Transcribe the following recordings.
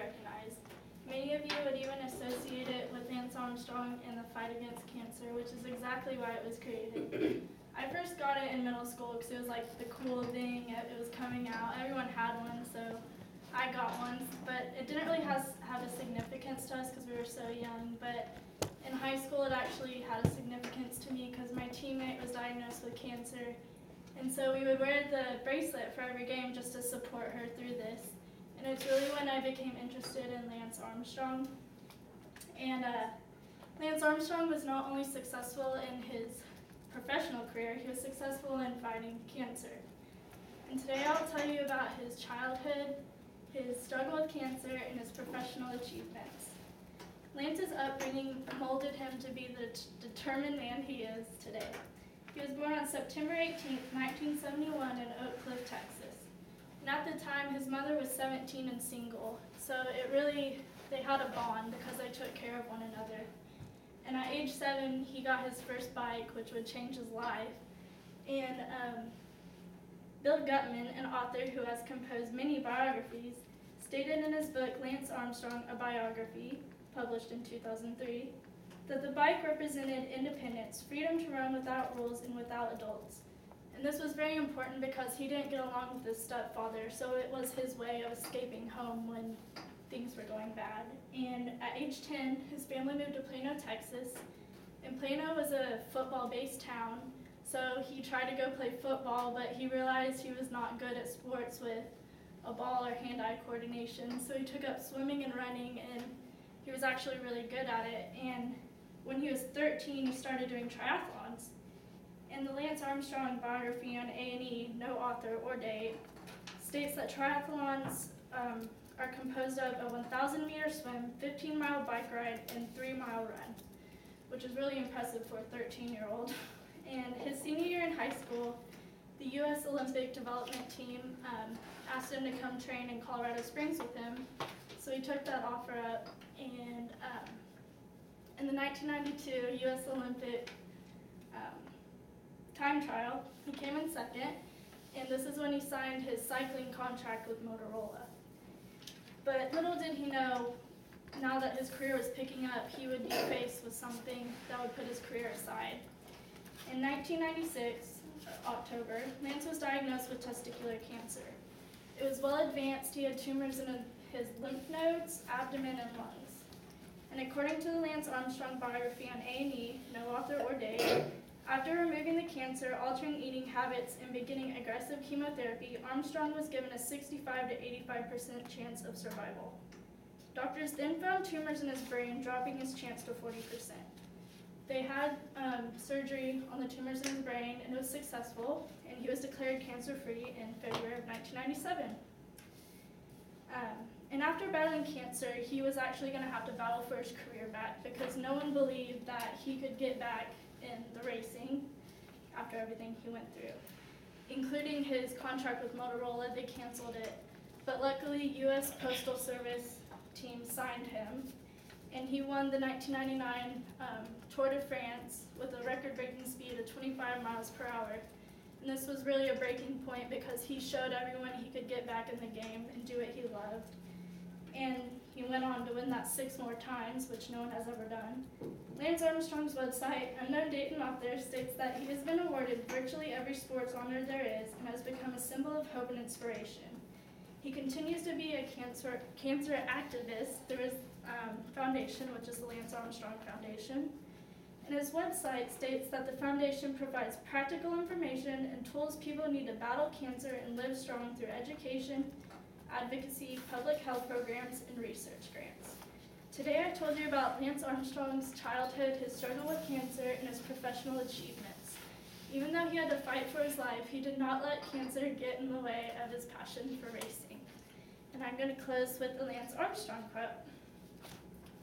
recognized. Many of you would even associate it with Lance Armstrong and the fight against cancer, which is exactly why it was created. I first got it in middle school because it was like the cool thing. It, was coming out. Everyone had one, so I got one. But it didn't really has, have a significance to us because we were so young. But in high school, it actually had a significance to me because my teammate was diagnosed with cancer. And so we would wear the bracelet for every game just to support her through this. And it's really when I became interested in Lance Armstrong. And uh, Lance Armstrong was not only successful in his professional career, he was successful in fighting cancer. And today I'll tell you about his childhood, his struggle with cancer, and his professional achievements. Lance's upbringing molded him to be the determined man he is today. He was born on September 18, 1971 in Oak Cliff, Texas. And at the time, his mother was 17 and single, so it really, they had a bond because they took care of one another. And at age seven, he got his first bike, which would change his life. And um, Bill Gutman, an author who has composed many biographies, stated in his book Lance Armstrong, a biography, published in 2003, that the bike represented independence, freedom to roam without rules and without adults. And this was very important because he didn't get along with his stepfather, so it was his way of escaping home when things were going bad. And at age 10, his family moved to Plano, Texas. And Plano was a football based town, so he tried to go play football, but he realized he was not good at sports with a ball or hand eye coordination. So he took up swimming and running, and he was actually really good at it. And when he was 13, he started doing triathlons. And the Lance Armstrong biography on A&E, no author or date, states that triathlons um, are composed of a 1,000 meter swim, 15 mile bike ride, and 3 mile run, which is really impressive for a 13 year old. And his senior year in high school, the U.S. Olympic development team um, asked him to come train in Colorado Springs with him. So he took that offer up, and um, in the 1992 U.S. Olympic um, time trial, he came in second, and this is when he signed his cycling contract with Motorola. But little did he know, now that his career was picking up, he would be faced with something that would put his career aside. In 1996, October, Lance was diagnosed with testicular cancer. It was well advanced. He had tumors in his lymph nodes, abdomen, and lungs. And according to the Lance Armstrong biography on A&E, no author or date, after removing the cancer, altering eating habits, and beginning aggressive chemotherapy, Armstrong was given a 65 to 85% chance of survival. Doctors then found tumors in his brain, dropping his chance to 40%. They had um, surgery on the tumors in his brain, and it was successful, and he was declared cancer free in February of 1997. Um, and after battling cancer, he was actually going to have to battle for his career back because no one believed that he could get back in the racing after everything he went through, including his contract with Motorola. They canceled it, but luckily, U.S. Postal Service team signed him, and he won the 1999 um, Tour de France with a record-breaking speed of 25 miles per hour. And this was really a breaking point because he showed everyone he could get back in the game and do what he loved. And he went on to win that six more times, which no one has ever done. Lance Armstrong's website, Unknown and Author, states that he has been awarded virtually every sports honor there is and has become a symbol of hope and inspiration. He continues to be a cancer, cancer activist through his um, foundation, which is the Lance Armstrong Foundation. And his website states that the foundation provides practical information and tools people need to battle cancer and live strong through education, advocacy, public health programs, and research grants. Today I told you about Lance Armstrong's childhood, his struggle with cancer, and his professional achievements. Even though he had to fight for his life, he did not let cancer get in the way of his passion for racing. And I'm going to close with the Lance Armstrong quote.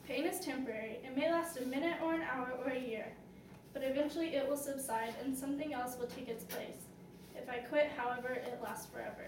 Pain is temporary. It may last a minute or an hour or a year, but eventually it will subside and something else will take its place. If I quit, however, it lasts forever.